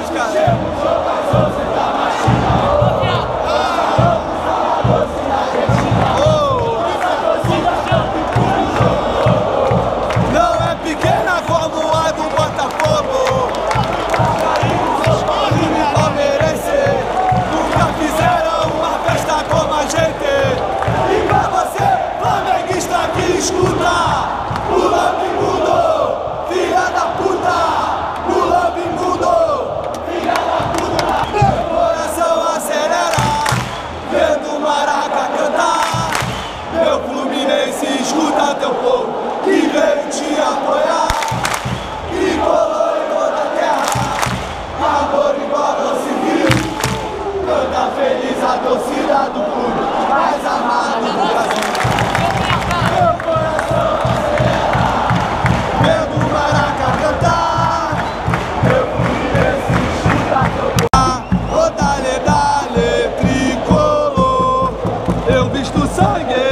Deus, cara. Estou sangue.